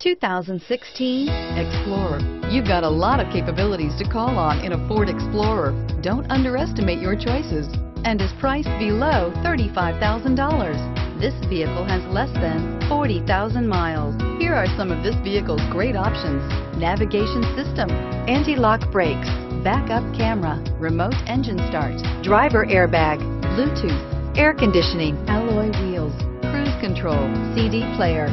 2016 Explorer. You've got a lot of capabilities to call on in a Ford Explorer. Don't underestimate your choices and is priced below $35,000. This vehicle has less than 40,000 miles. Here are some of this vehicle's great options. Navigation system, anti-lock brakes, backup camera, remote engine start, driver airbag, Bluetooth, air conditioning, alloy wheels, cruise control, CD player.